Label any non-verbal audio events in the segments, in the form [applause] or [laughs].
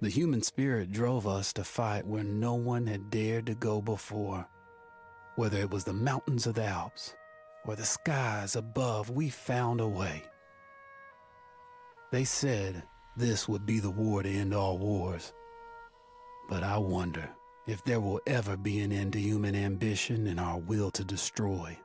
The human spirit drove us to fight where no one had dared to go before. Whether it was the mountains of the Alps or the skies above, we found a way. They said this would be the war to end all wars. But I wonder if there will ever be an end to human ambition and our will to destroy.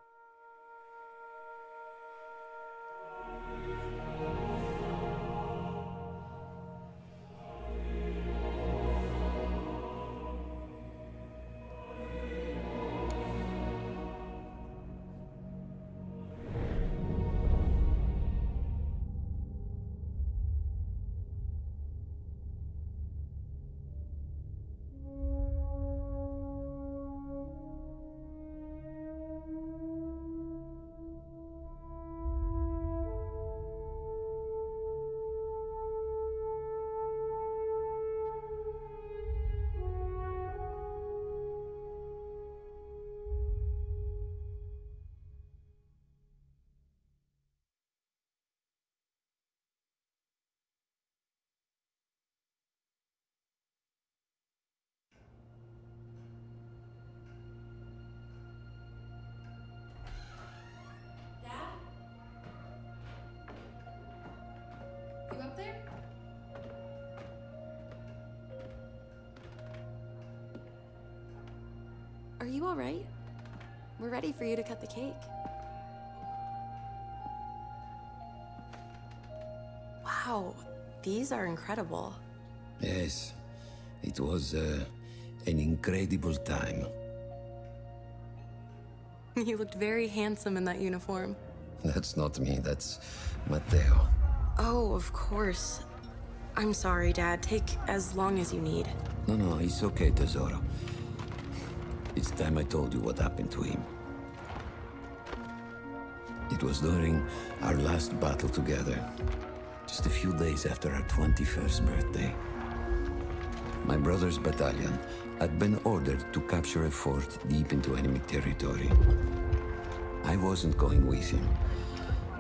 You all right? We're ready for you to cut the cake. Wow, these are incredible. Yes, it was uh, an incredible time. [laughs] You looked very handsome in that uniform. That's not me, that's Matteo. Oh, of course. I'm sorry, Dad. Take as long as you need. No, no, it's okay, Tesoro. It's time I told you what happened to him. It was during our last battle together, just a few days after our 21st birthday. My brother's battalion had been ordered to capture a fort deep into enemy territory. I wasn't going with him.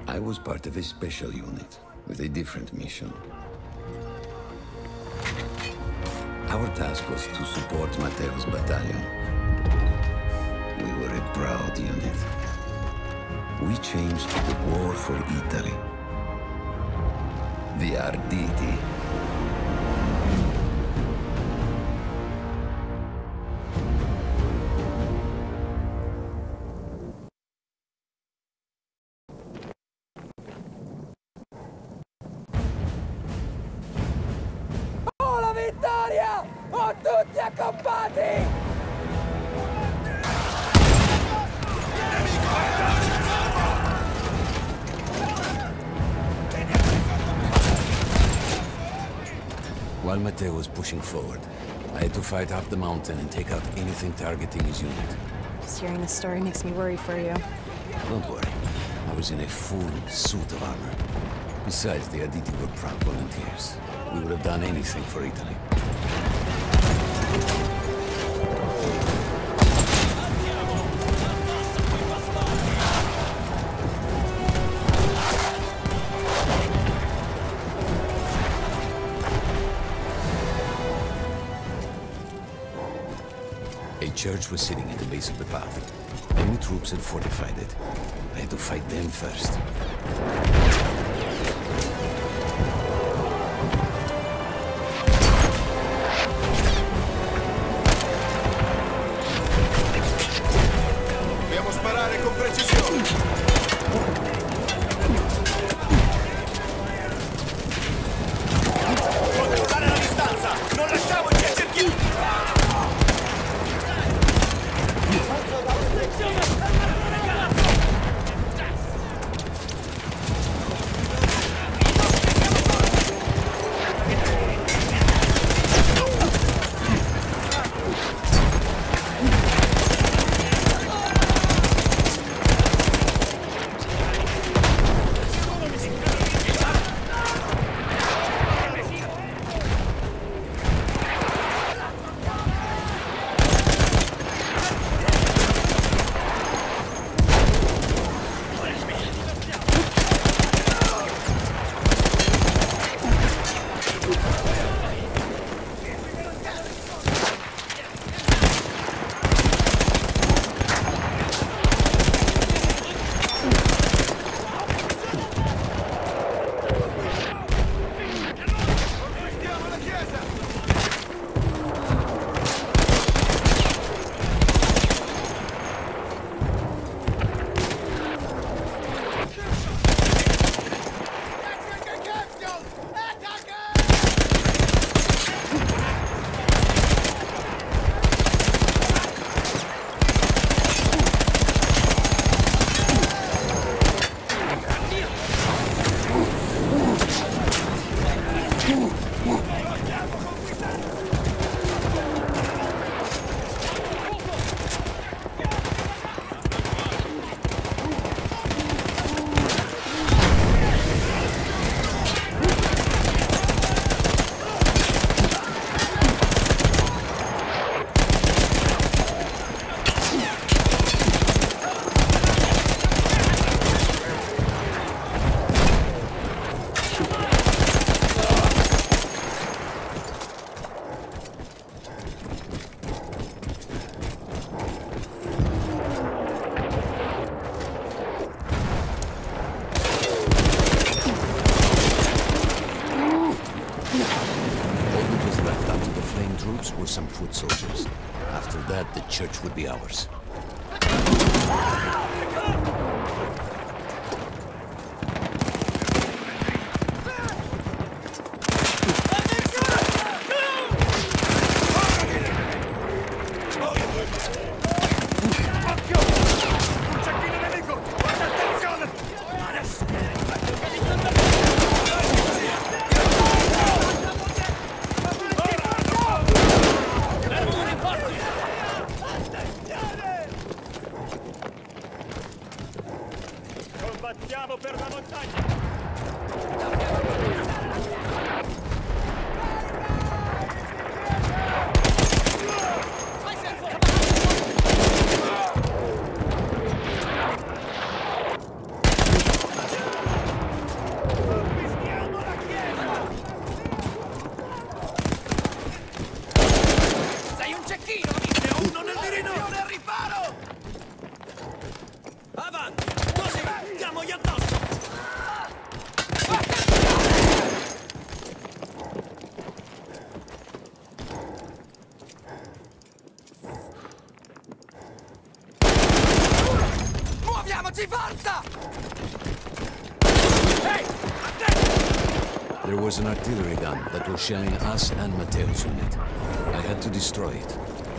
I was part of a special unit with a different mission. Our task was to support Matteo's battalion. Unit. We changed the war for Italy. The Arditi. Forward, I had to fight up the mountain and take out anything targeting his unit. Just hearing this story makes me worry for you. Don't worry. I was in a full suit of armor. Besides, the Arditi were proud volunteers. We would have done anything for Italy. Was sitting at the base of the path. Enemy troops had fortified it. I had to fight them first. Left after the flame troops were some foot soldiers. After that, the church would be ours. Muoviamoci, forza! Ehi! A te! There was an artillery gun that was shelling us and Matteo's unit. I had to destroy it.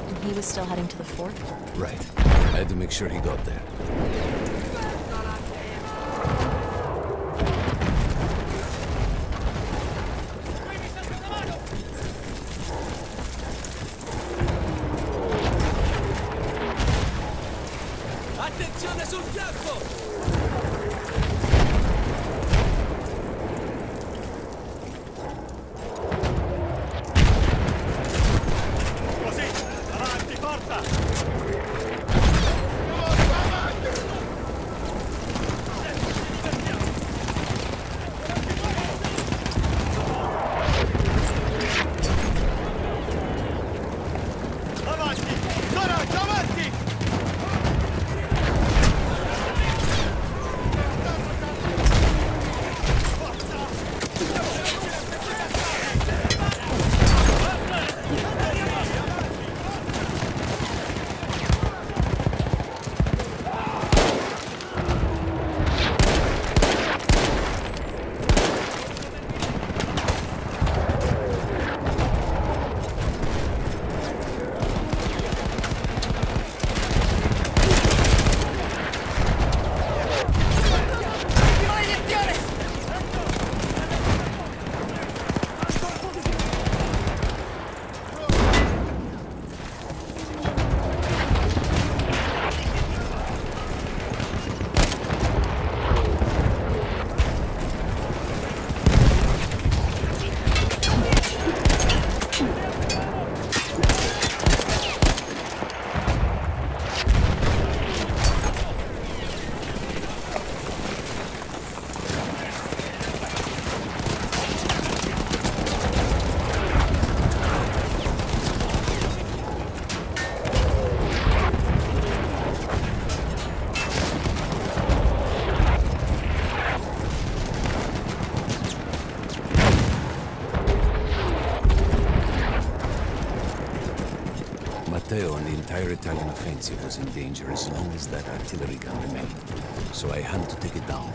And he was still heading to the fort? Right. I had to make sure he got there. Italian offensive was in danger as long as that artillery gun remained. So I had to take it down.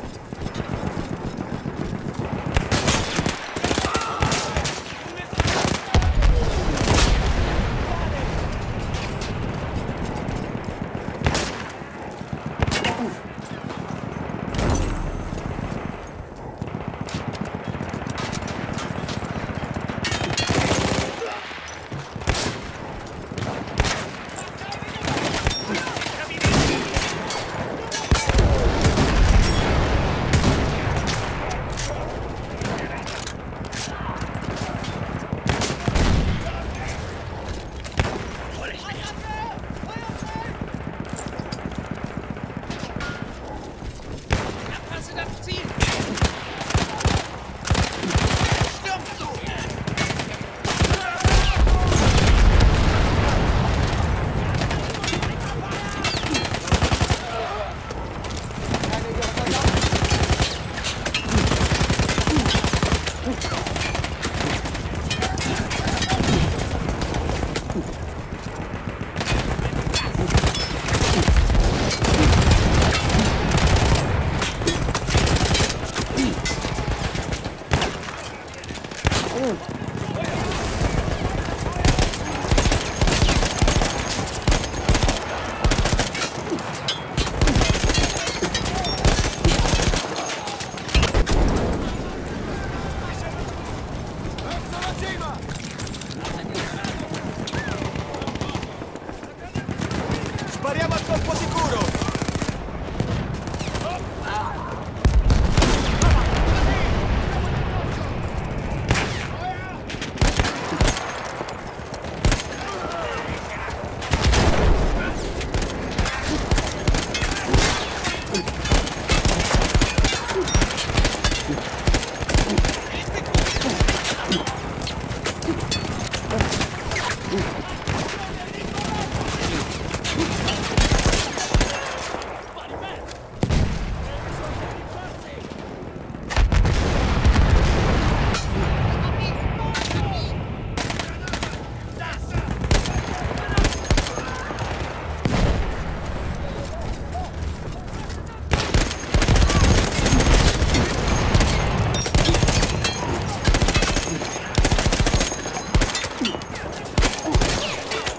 Spariamo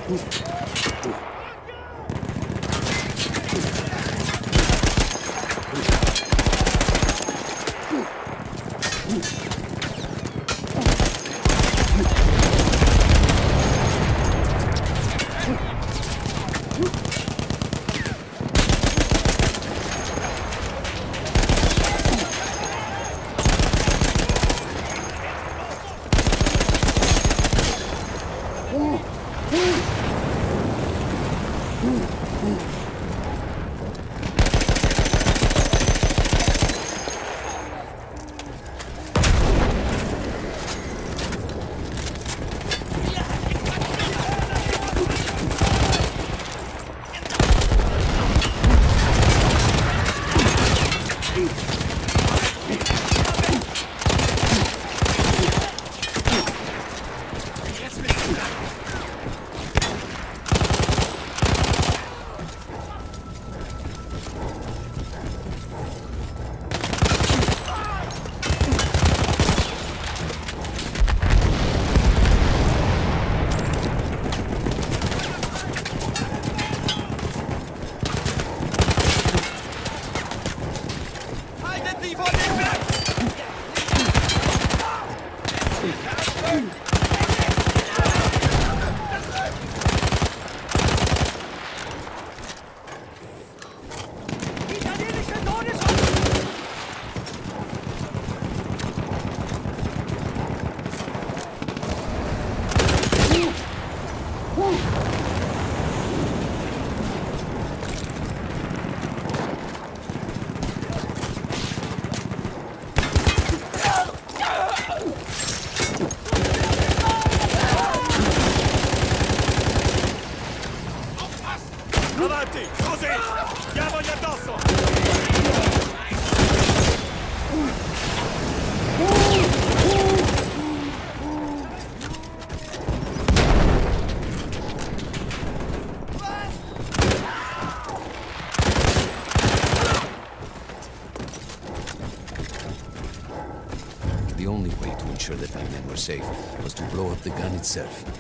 Mm-hmm. Itself.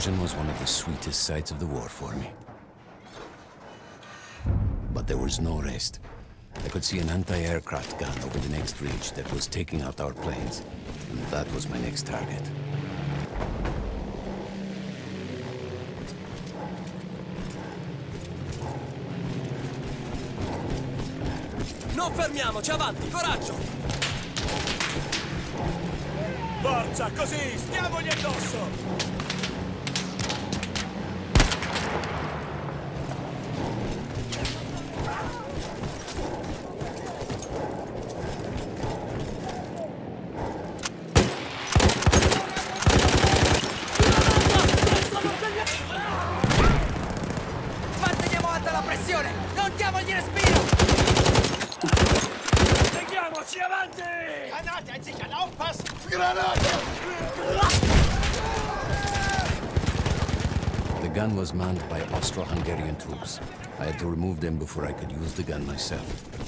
Explosion was one of the sweetest sights of the war for me. But there was no rest. I could see an anti-aircraft gun over the next ridge that was taking out our planes. And that was my next target. Non fermiamoci, avanti, coraggio! Forza, così, stiamogli addosso! Was manned by Austro-Hungarian troops. I had to remove them before I could use the gun myself.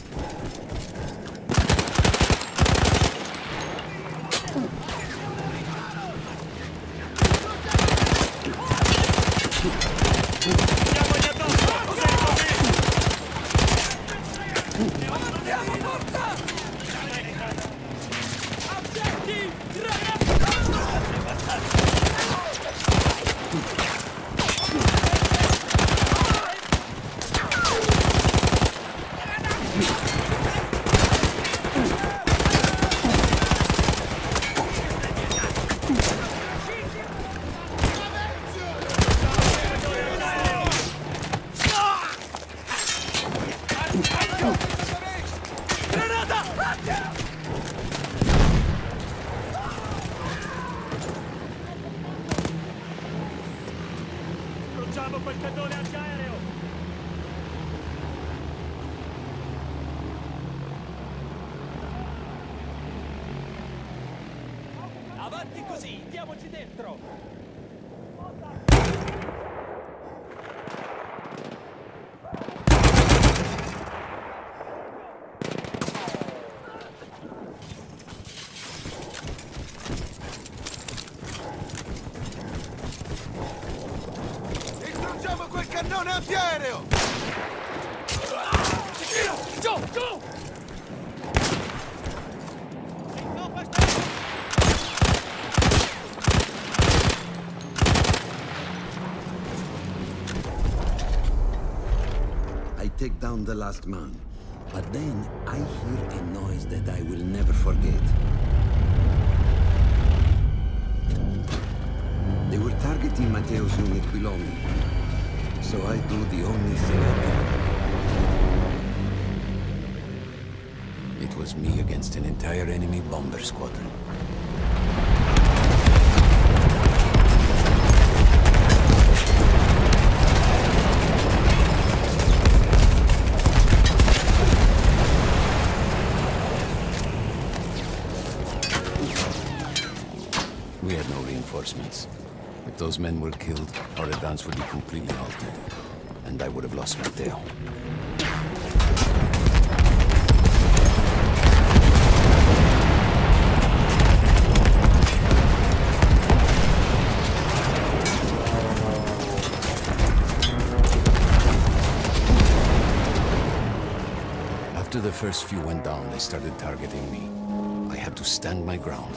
stava per cadere a terra the last man. But then I hear a noise that I will never forget. They were targeting Matteo's unit below me. So I do the only thing I can. It was me against an entire enemy bomber squadron. Those men were killed, our advance would be completely halted. And I would have lost Matteo. After the first few went down, they started targeting me. I had to stand my ground.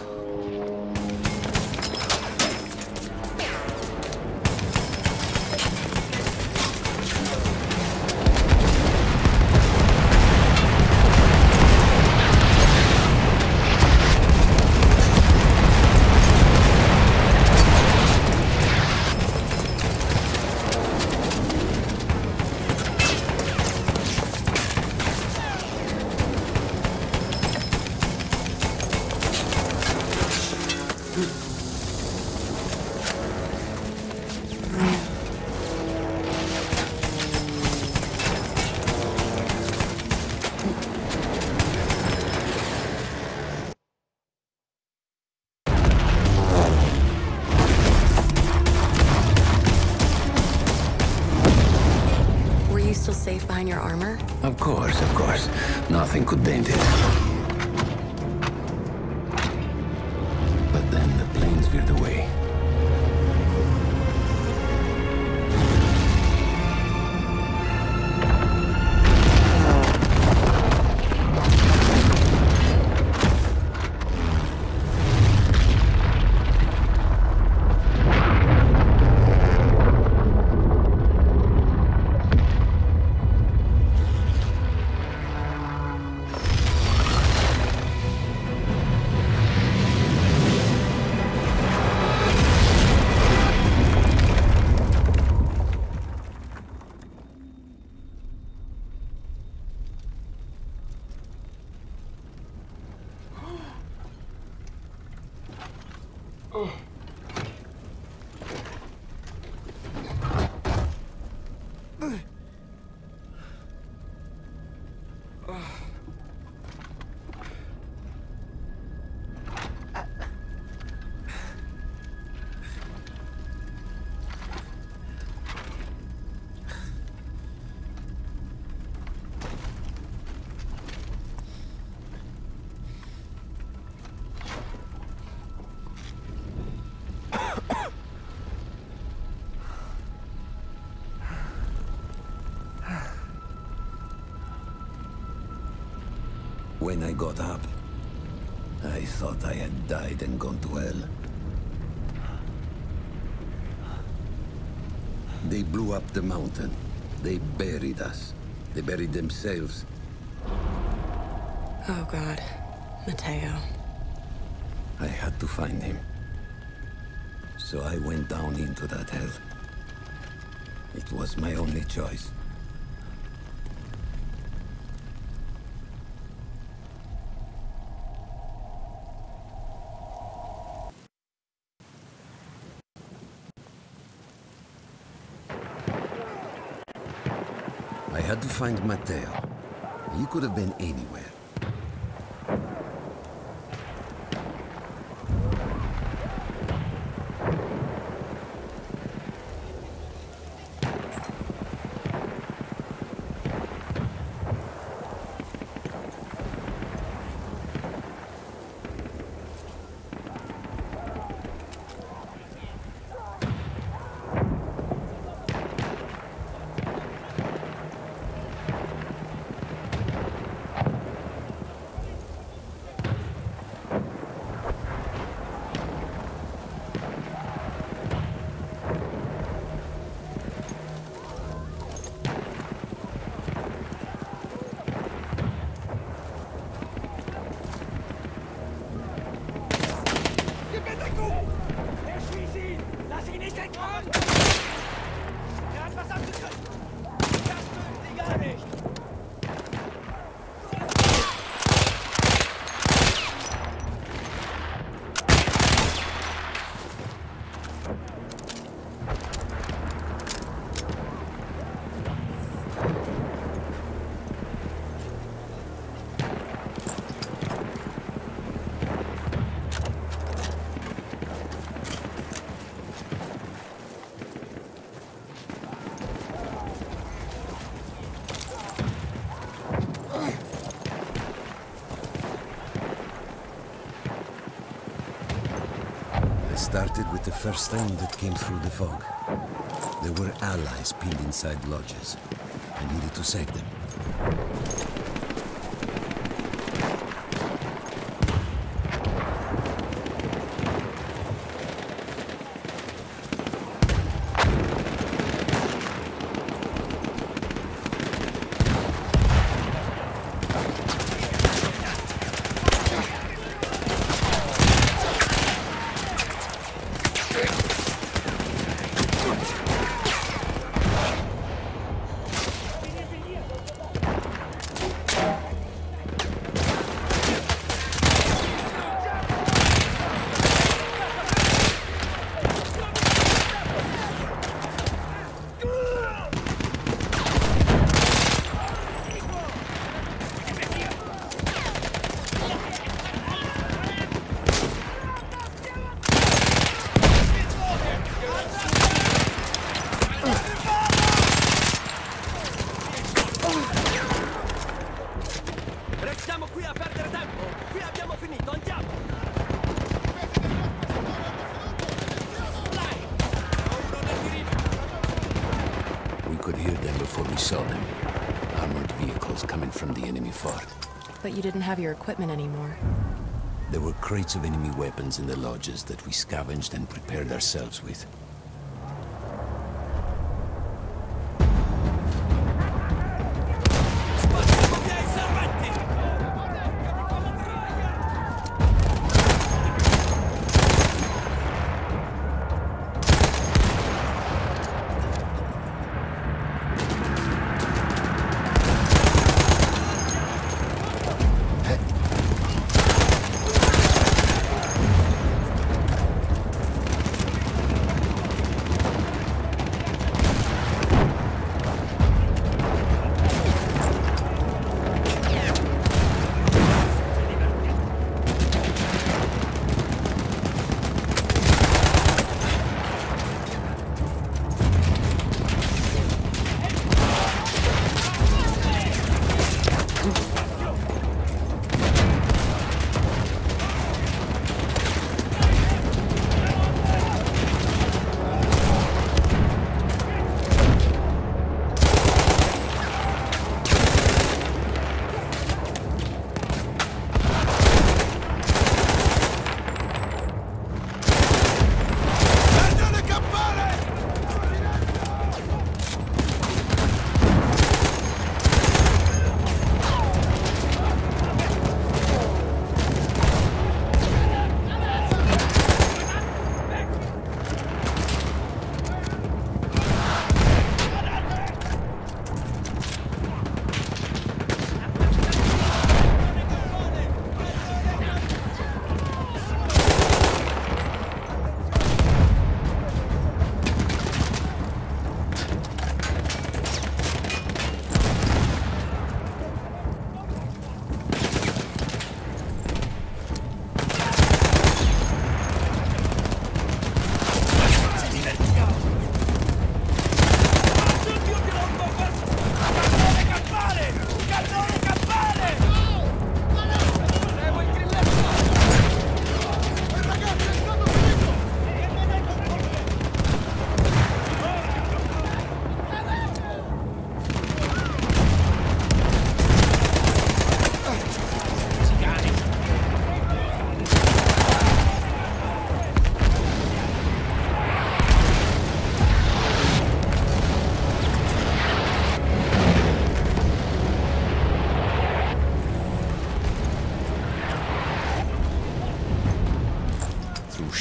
Nothing could dent it. When I got up, I thought I had died and gone to hell. They blew up the mountain. They buried us. They buried themselves. Oh, God. Matteo. I had to find him. So I went down into that hell. It was my only choice. Find Matteo. He could have been anywhere. Started with the first thing that came through the fog. There were allies pinned inside lodges. I needed to save them. Restiamo qui a perdere tempo! Qui abbiamo finito, andiamo! We could hear them before we saw them. Armored vehicles coming from fort. But you didn't have your equipment anymore. There were crates of enemy weapons in the lodges that we scavenged and prepared ourselves with.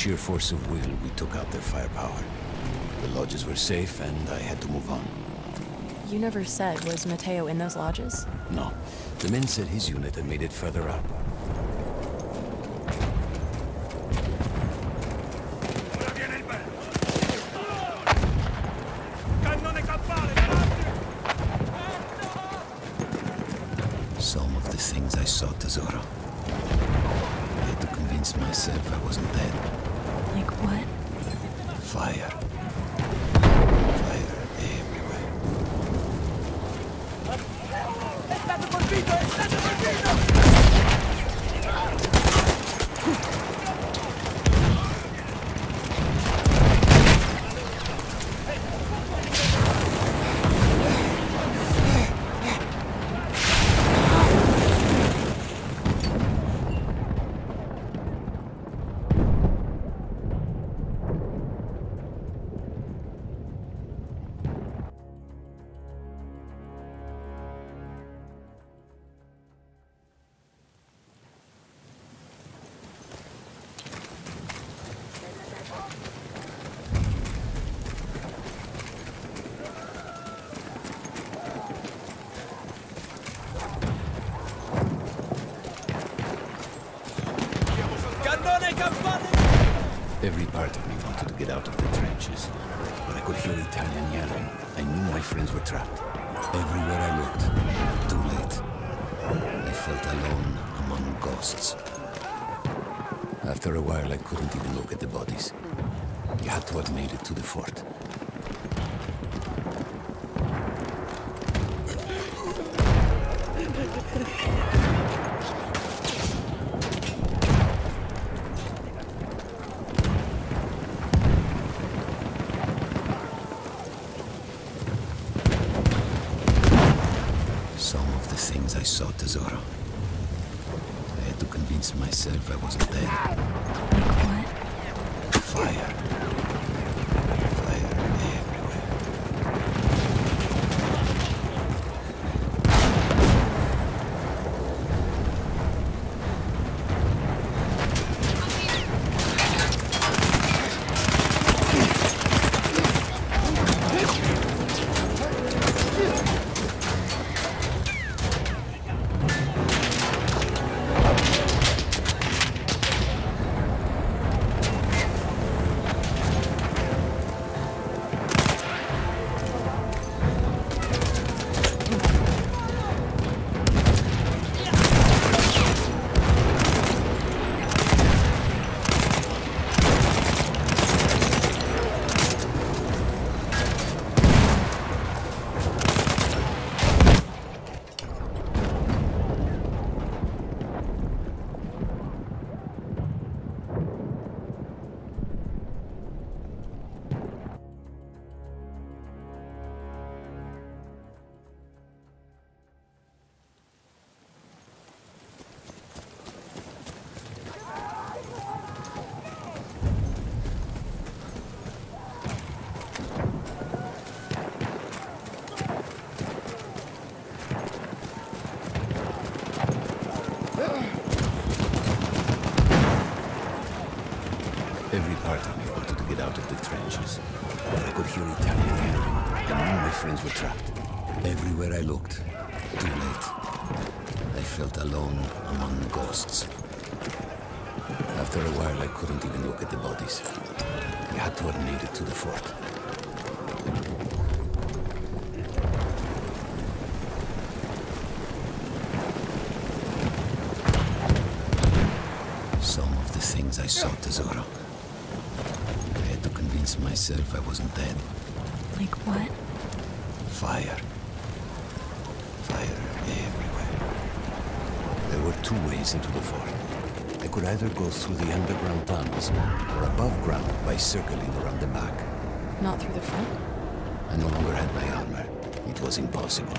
Sheer force of will, we took out their firepower. The lodges were safe, and I had to move on. You never said, was Matteo in those lodges? No. The men said his unit had made it further up. Bodies. To have made it to the fort. Some of the things I saw, Tesoro. I had to convince myself I wasn't dead. Like what? fire. Were trapped. Everywhere I looked, too late. I felt alone among ghosts. After a while, I couldn't even look at the bodies. We had to have made it to the fort. Some of the things I saw, Tesoro. I had to convince myself I wasn't dead. Like what? Fire. Fire everywhere. There were two ways into the fort. I could either go through the underground tunnels or above ground by circling around the back. Not through the front? I no longer had my armor. It was impossible.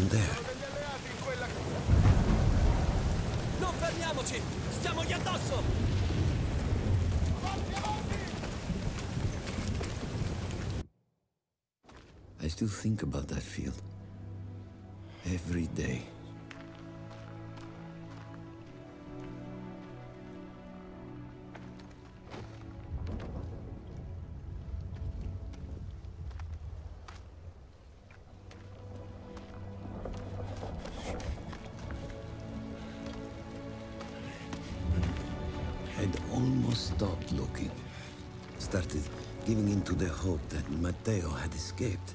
Wasn't there. Non fermiamoci! Stiamogli addosso! I still think about that field. Every day. Hope that Matteo had escaped.